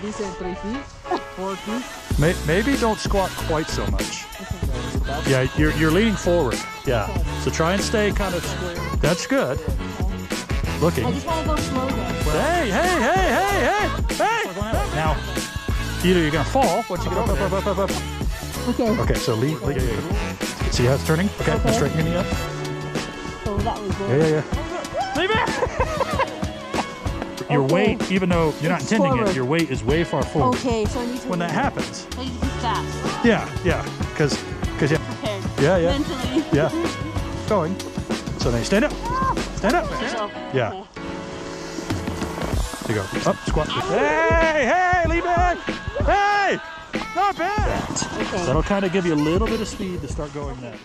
decent three feet, four feet. May, maybe don't squat quite so much. Yeah, you're, you're leaning forward. Yeah. So try and stay kind of square. That's good. Looking. I just want to go slow though. Hey, hey, hey, hey, hey, hey! Now, either you're gonna fall once you get up, up, up, up, up, up. Okay. Okay, so lean. lean- See how it's turning? Okay, Okay. straighten your knee up. So that was Yeah, yeah, yeah. Leave it. your Okay. weight, even though you're not It's intending forward. it, your weight is way far forward. Okay, so I need to. When that happens, I need to be fast. yeah, yeah, because, because yeah, Prepared. yeah, yeah, Mentally. yeah, going. So then you stand up, stand up. So, Yeah. okay. You go up, squat. Hey, hey, lean back. Hey, not bad. Okay. That'll kind of give you a little bit of speed to start going that way.